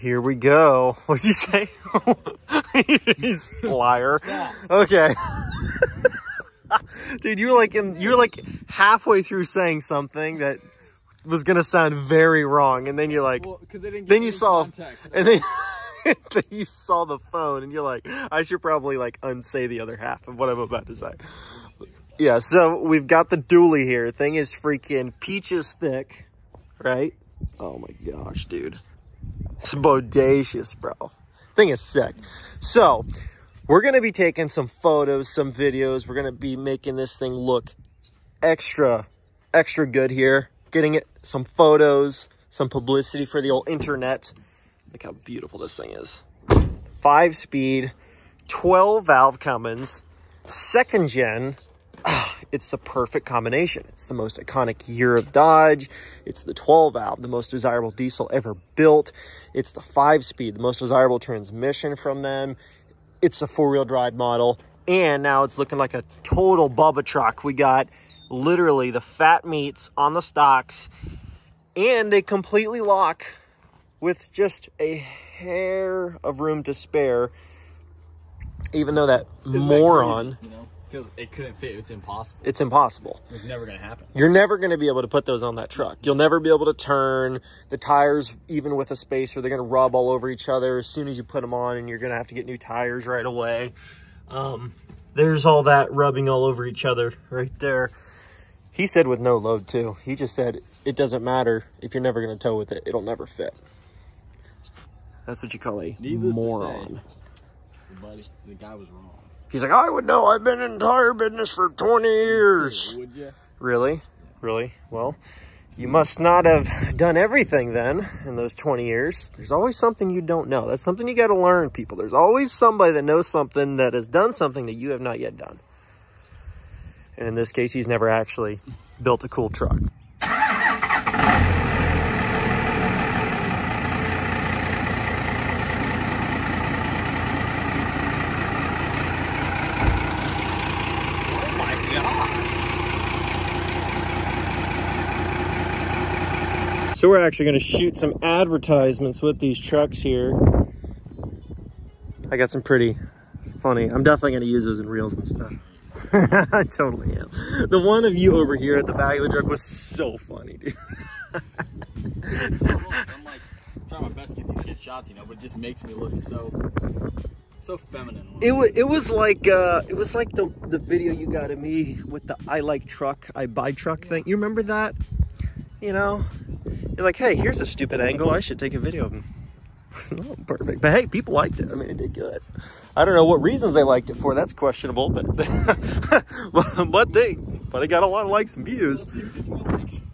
Here we go. What'd you say? He's liar. Okay. Dude, you were like in, you were like halfway through saying something that was gonna sound very wrong, and then you're like, Well, then you saw, context. and then, then you saw the phone, and you're like, I should probably like unsay the other half of what I'm about to say. Yeah, so we've got the dually here. Thing is freaking peaches thick, right? Oh my gosh, dude. It's bodacious, bro. Thing is sick. So, we're going to be taking some photos, some videos. We're going to be making this thing look extra, extra good here. Getting it some photos, some publicity for the old internet. Look how beautiful this thing is. Five speed, 12 valve Cummins, second gen. Ah, it's the perfect combination. It's the most iconic year of Dodge. It's the 12 valve, the most desirable diesel ever built. It's the five speed, the most desirable transmission from them. It's a four wheel drive model. And now it's looking like a total Bubba truck. We got literally the fat meats on the stocks and they completely lock with just a hair of room to spare. Even though that Isn't that moron, crazy, you know, because it couldn't fit. It's impossible. it's impossible. It's never gonna happen. You're never going to be able to put those on that truck. You'll never be able to turn the tires, even with a spacer. They're going to rub all over each other as soon as you put them on, and you're going to have to get new tires right away. Um, there's all that rubbing all over each other right there. He said with no load too. He just said it doesn't matter if you're never going to tow with it. It'll never fit. That's what you call a Needless to say. moron. Buddy, the guy was wrong. He's like, I would know. I've been in tire business for 20 years. Would you? Really? Really? Well, you must not have done everything then in those 20 years. There's always something you don't know. That's something you got to learn, people. There's always somebody that knows something that has done something that you have not yet done. And in this case, he's never actually built a cool truck. Oh my gosh. So we're actually going to shoot some advertisements with these trucks here. I got some pretty funny. I'm definitely going to use those in reels and stuff. I totally am. The one of you over here at the back of the truck was so funny, dude. So, I'm like trying my best to get these good shots, you know, but it just makes me look so, so feminine. It was it was like uh it was like the the video you got of me with the I like truck, I buy truck thing. You remember that? You know? You're like, hey, here's a stupid angle. I should take a video of them. oh, perfect. But hey, people liked it. I mean, it did good. I don't know what reasons they liked it for. That's questionable, but but they but it got a lot of likes and views.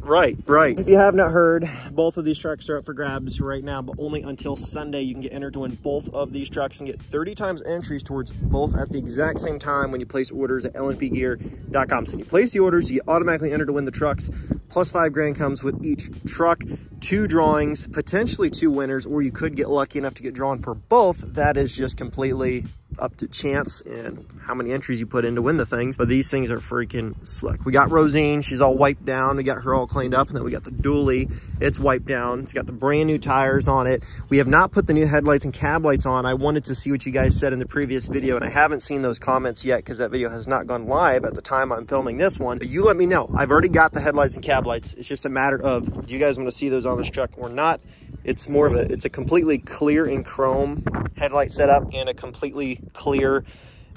Right, right. If you have not heard, both of these trucks are up for grabs right now, but only until Sunday you can get entered to win both of these trucks and get 30 times entries towards both at the exact same time when you place orders at lnpgear.com. So when you place the orders, you automatically enter to win the trucks. Plus five grand comes with each truck, two drawings, potentially two winners, or you could get lucky enough to get drawn for both. That is just completely up to chance and how many entries you put in to win the things. But these things are freaking slick. We got Rosine, she's all wiped down. We got her all cleaned up. And then we got the dually, it's wiped down. It's got the brand new tires on it. We have not put the new headlights and cab lights on. I wanted to see what you guys said in the previous video and I haven't seen those comments yet because that video has not gone live at the time I'm filming this one. But you let me know. I've already got the headlights and cab lights. It's just a matter of, do you guys want to see those on this truck or not? It's more of a, it's a completely clear in chrome headlight setup and a completely clear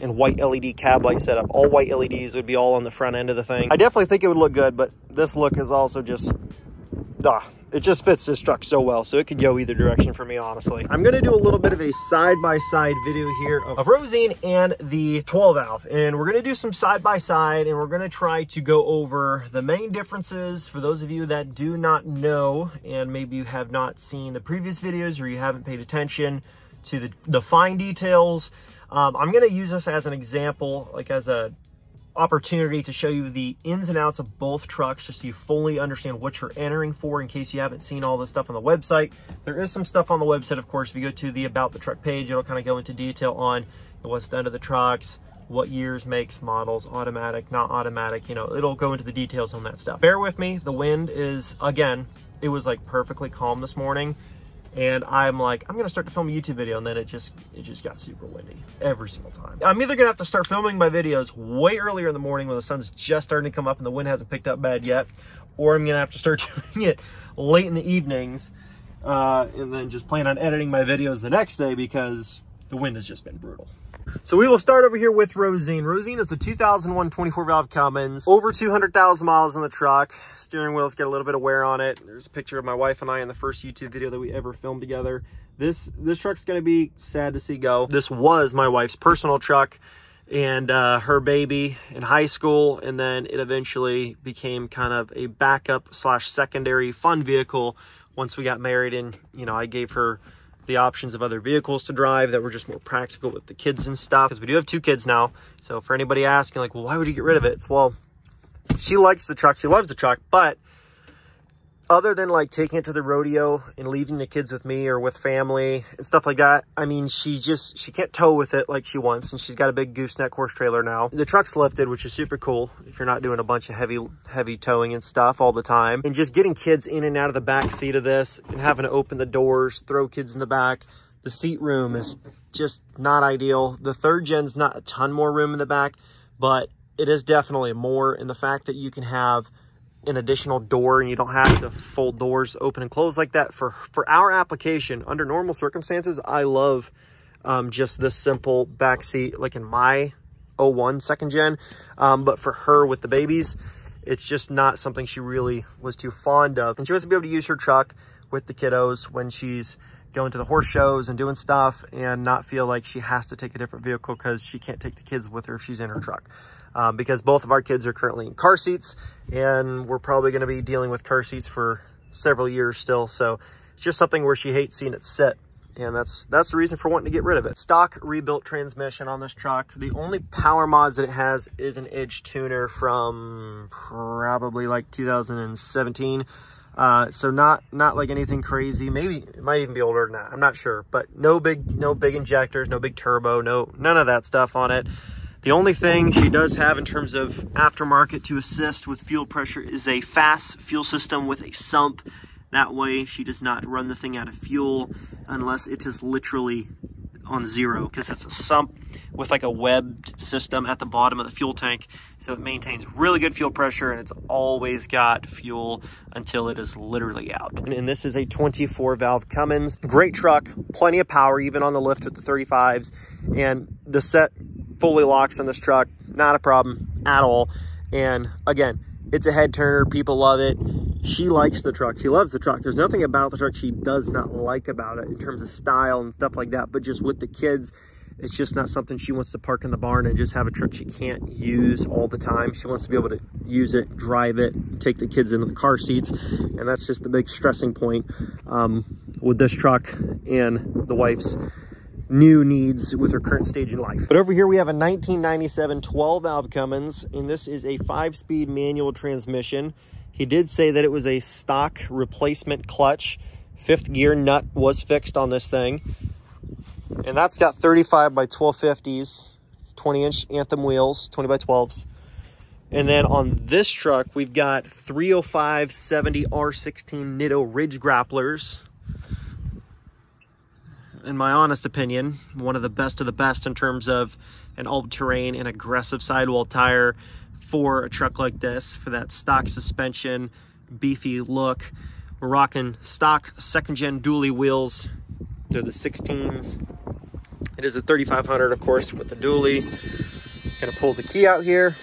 and white LED cab light setup. All white LEDs would be all on the front end of the thing. I definitely think it would look good, but this look is also just, ah, it just fits this truck so well. So it could go either direction for me, honestly. I'm gonna do a little bit of a side-by-side video here of, of Rosine and the 12 valve. And we're gonna do some side-by-side and we're gonna try to go over the main differences for those of you that do not know and maybe you have not seen the previous videos or you haven't paid attention to the, the fine details. Um, I'm gonna use this as an example, like as a opportunity to show you the ins and outs of both trucks just so you fully understand what you're entering for in case you haven't seen all this stuff on the website. There is some stuff on the website, of course. If you go to the About the Truck page, it'll kind of go into detail on what's done to the trucks, what years, makes, models, automatic, not automatic, you know, it'll go into the details on that stuff. Bear with me, the wind is, again, it was like perfectly calm this morning and I'm like, I'm gonna start to film a YouTube video, and then it just it just got super windy every single time. I'm either gonna have to start filming my videos way earlier in the morning when the sun's just starting to come up and the wind hasn't picked up bad yet, or I'm gonna have to start doing it late in the evenings, uh, and then just plan on editing my videos the next day because the wind has just been brutal. So we will start over here with Rosine. Rosine is the 2001 24 valve Cummins, over 200,000 miles on the truck. Steering wheel's got a little bit of wear on it. There's a picture of my wife and I in the first YouTube video that we ever filmed together. This, this truck's gonna be sad to see go. This was my wife's personal truck and uh, her baby in high school. And then it eventually became kind of a backup slash secondary fun vehicle once we got married and, you know, I gave her the options of other vehicles to drive that were just more practical with the kids and stuff. Because we do have two kids now. So for anybody asking like, well, why would you get rid of it? It's well, she likes the truck. She loves the truck, but other than like taking it to the rodeo and leaving the kids with me or with family and stuff like that, I mean, she just, she can't tow with it like she wants. And she's got a big gooseneck horse trailer now. The truck's lifted, which is super cool if you're not doing a bunch of heavy, heavy towing and stuff all the time. And just getting kids in and out of the back seat of this and having to open the doors, throw kids in the back. The seat room is just not ideal. The third gen's not a ton more room in the back, but it is definitely more. And the fact that you can have an additional door and you don't have to fold doors open and close like that. For for our application under normal circumstances i love um, just this simple back seat like in my 01 second gen. Um, but for her with the babies it's just not something she really was too fond of. And she wants to be able to use her truck with the kiddos when she's going to the horse shows and doing stuff and not feel like she has to take a different vehicle because she can't take the kids with her if she's in her truck um, because both of our kids are currently in car seats and we're probably going to be dealing with car seats for several years still. So it's just something where she hates seeing it sit. And that's that's the reason for wanting to get rid of it. Stock rebuilt transmission on this truck. The only power mods that it has is an edge tuner from probably like 2017. Uh, so not not like anything crazy. Maybe it might even be older than that. I'm not sure. But no big no big injectors, no big turbo, no none of that stuff on it. The only thing she does have in terms of aftermarket to assist with fuel pressure is a FASS fuel system with a sump. That way she does not run the thing out of fuel unless it is literally on zero because it's a sump with like a webbed system at the bottom of the fuel tank. So it maintains really good fuel pressure and it's always got fuel until it is literally out. And this is a 24 valve Cummins. Great truck, plenty of power even on the lift with the 35s. And the set fully locks on this truck, not a problem at all. And again, it's a head turner. People love it. She likes the truck. She loves the truck. There's nothing about the truck she does not like about it in terms of style and stuff like that. But just with the kids, it's just not something she wants to park in the barn and just have a truck she can't use all the time. She wants to be able to use it, drive it, take the kids into the car seats. And that's just the big stressing point um, with this truck and the wife's new needs with her current stage in life. But over here we have a 1997 12 valve Cummins, and this is a five speed manual transmission. He did say that it was a stock replacement clutch. Fifth gear nut was fixed on this thing. And that's got 35 by 1250s, 20 inch Anthem wheels, 20 by 12s. And then on this truck, we've got 305 70 R16 Nitto Ridge Grapplers in my honest opinion, one of the best of the best in terms of an all-terrain and aggressive sidewall tire for a truck like this, for that stock suspension, beefy look. We're rocking stock second-gen dually wheels. They're the 16s. It is a 3500, of course, with the dually. Gonna pull the key out here.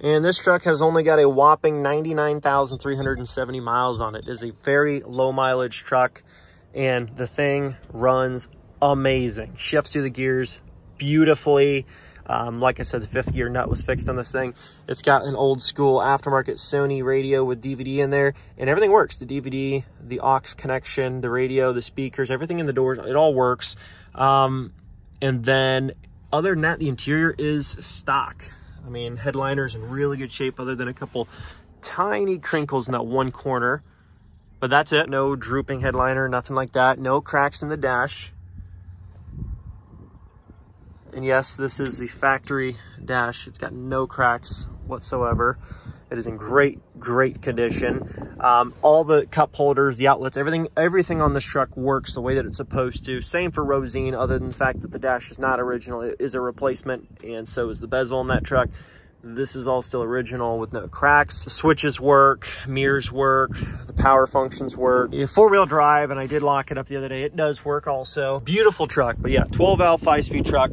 And this truck has only got a whopping 99,370 miles on it. It is a very low mileage truck and the thing runs amazing. Shifts through the gears beautifully. Um, like I said, the fifth gear nut was fixed on this thing. It's got an old school aftermarket Sony radio with DVD in there and everything works. The DVD, the aux connection, the radio, the speakers, everything in the doors, it all works. Um, and then other than that, the interior is stock. I mean, headliner's in really good shape other than a couple tiny crinkles in that one corner. But that's it. No drooping headliner, nothing like that. No cracks in the dash. And yes, this is the factory dash. It's got no cracks whatsoever. It is in great, great condition. Um, all the cup holders, the outlets, everything, everything on this truck works the way that it's supposed to. Same for Rosine, other than the fact that the dash is not original. It is a replacement, and so is the bezel on that truck. This is all still original with no cracks. The switches work, mirrors work, the power functions work. Four-wheel drive, and I did lock it up the other day. It does work also. Beautiful truck, but yeah, 12-valve, five-speed truck.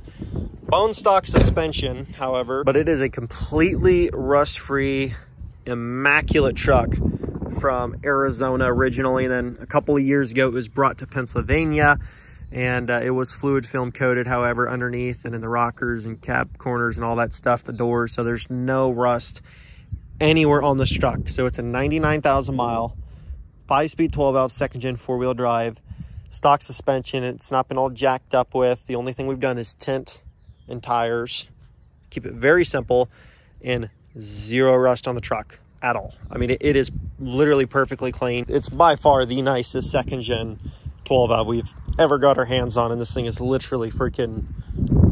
Bone stock suspension, however, but it is a completely rust-free immaculate truck from Arizona originally. And then a couple of years ago, it was brought to Pennsylvania and uh, it was fluid film coated, however, underneath and in the rockers and cab corners and all that stuff, the doors. So there's no rust anywhere on this truck. So it's a 99,000 mile, five speed, 12 valve, second gen, four wheel drive, stock suspension. It's not been all jacked up with. The only thing we've done is tint and tires. Keep it very simple and zero rust on the truck at all. I mean, it, it is literally perfectly clean. It's by far the nicest second gen 12 valve we've ever got our hands on. And this thing is literally freaking,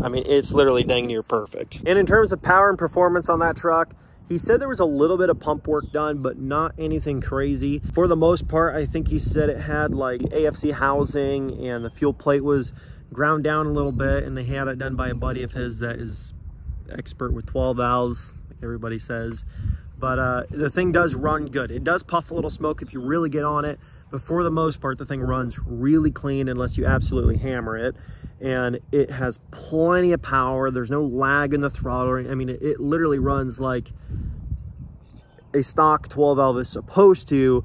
I mean, it's literally dang near perfect. And in terms of power and performance on that truck, he said there was a little bit of pump work done, but not anything crazy. For the most part, I think he said it had like AFC housing and the fuel plate was ground down a little bit and they had it done by a buddy of his that is expert with 12 valves everybody says. But uh, the thing does run good. It does puff a little smoke if you really get on it, but for the most part, the thing runs really clean unless you absolutely hammer it. And it has plenty of power. There's no lag in the throttle. I mean, it, it literally runs like a stock 12 valve is supposed to,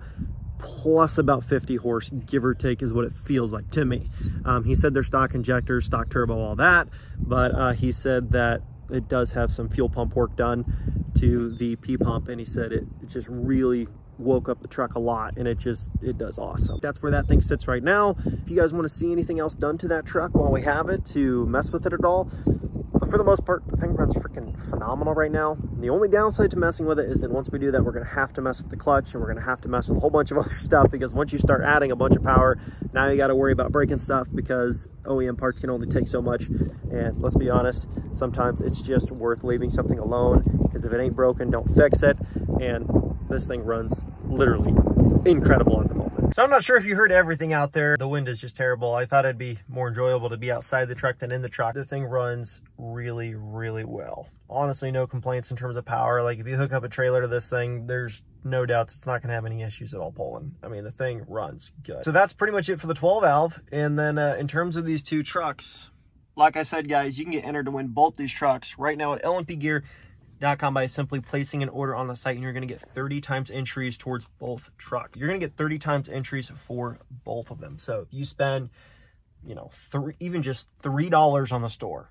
plus about 50 horse, give or take, is what it feels like to me. Um, he said their stock injectors, stock turbo, all that, but uh, he said that it does have some fuel pump work done to the P pump and he said it, it just really woke up the truck a lot and it just it does awesome. That's where that thing sits right now. If you guys want to see anything else done to that truck while we have it to mess with it at all but for the most part, the thing runs freaking phenomenal right now. The only downside to messing with it is that once we do that, we're gonna have to mess with the clutch and we're gonna have to mess with a whole bunch of other stuff because once you start adding a bunch of power, now you gotta worry about breaking stuff because OEM parts can only take so much. And let's be honest, sometimes it's just worth leaving something alone because if it ain't broken, don't fix it. And this thing runs literally incredible on the. So I'm not sure if you heard everything out there. The wind is just terrible. I thought it'd be more enjoyable to be outside the truck than in the truck. The thing runs really, really well. Honestly, no complaints in terms of power. Like if you hook up a trailer to this thing, there's no doubts it's not gonna have any issues at all pulling. I mean, the thing runs good. So that's pretty much it for the 12 valve. And then uh, in terms of these two trucks, like I said, guys, you can get entered to win both these trucks right now at LNP Gear com by simply placing an order on the site and you're going to get 30 times entries towards both trucks. You're going to get 30 times entries for both of them. So if you spend, you know, three, even just $3 on the store,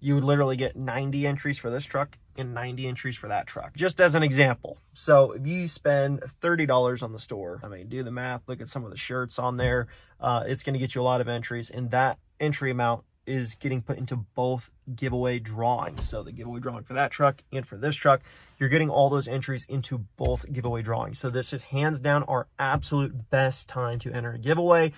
you would literally get 90 entries for this truck and 90 entries for that truck, just as an example. So if you spend $30 on the store, I mean, do the math, look at some of the shirts on there. Uh, it's going to get you a lot of entries and that entry amount is getting put into both giveaway drawings. So the giveaway drawing for that truck and for this truck, you're getting all those entries into both giveaway drawings. So this is hands down our absolute best time to enter a giveaway.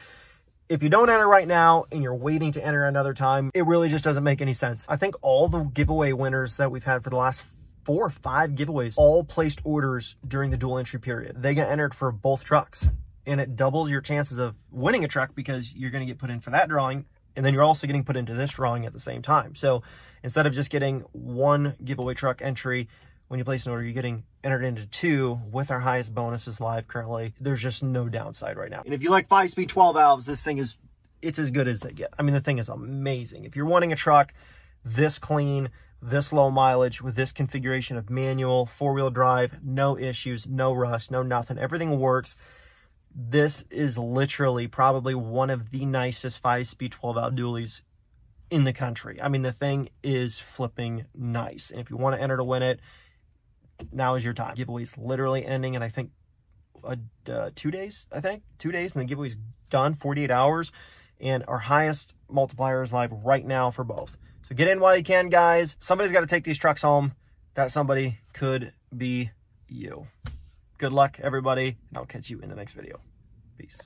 If you don't enter right now and you're waiting to enter another time, it really just doesn't make any sense. I think all the giveaway winners that we've had for the last four or five giveaways all placed orders during the dual entry period. They get entered for both trucks and it doubles your chances of winning a truck because you're going to get put in for that drawing and then you're also getting put into this drawing at the same time. So instead of just getting one giveaway truck entry when you place an order, you're getting entered into two with our highest bonuses live currently. There's just no downside right now. And if you like five speed 12 valves, this thing is, it's as good as they get. I mean, the thing is amazing. If you're wanting a truck this clean, this low mileage with this configuration of manual, four wheel drive, no issues, no rust, no nothing, everything works this is literally probably one of the nicest 5-speed 12-valve dualies in the country. I mean, the thing is flipping nice. And if you want to enter to win it, now is your time. Giveaway's literally ending in, I think, uh, two days, I think. Two days, and the giveaway's done, 48 hours. And our highest multiplier is live right now for both. So get in while you can, guys. Somebody's got to take these trucks home. That somebody could be you. Good luck, everybody, and I'll catch you in the next video. Peace.